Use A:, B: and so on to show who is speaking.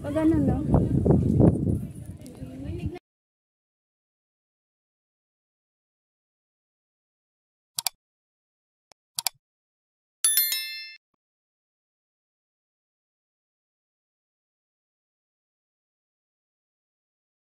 A: Pag ganun, no?